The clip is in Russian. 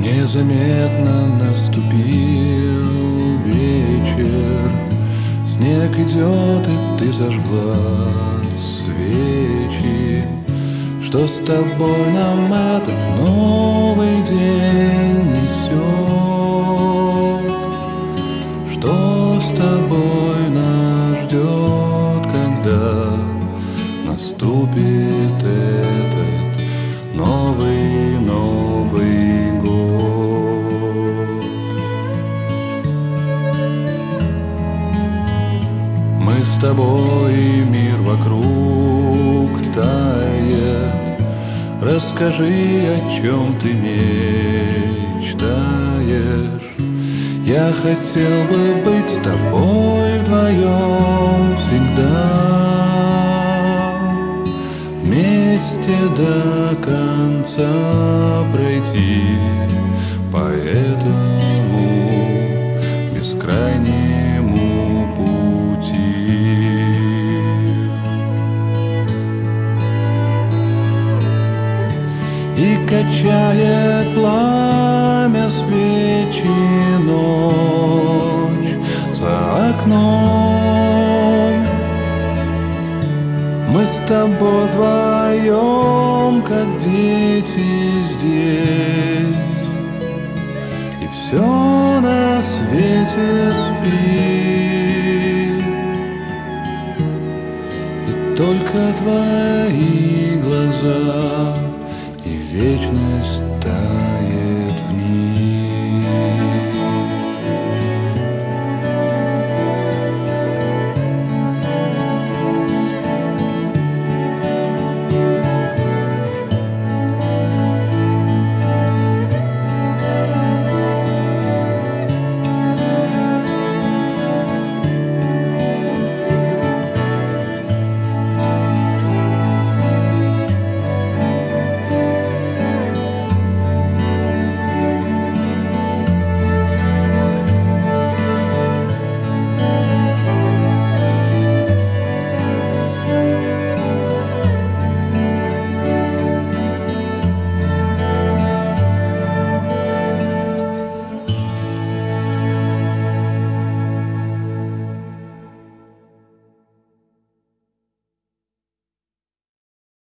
Незаметно наступил вечер. Снег идет, и ты зажгла свечи. Что с тобой нам этот новый день несет. Что с тобой нас ждет, когда наступит этот Мы с тобой, мир вокруг тает, Расскажи, о чем ты мечтаешь. Я хотел бы быть с тобой вдвоем всегда вместе до конца пройти по этому И качает пламя свечи ночь за окном. Мы с тобой вдвоем, как дети здесь И все на свете спит И только твои глаза вечность так.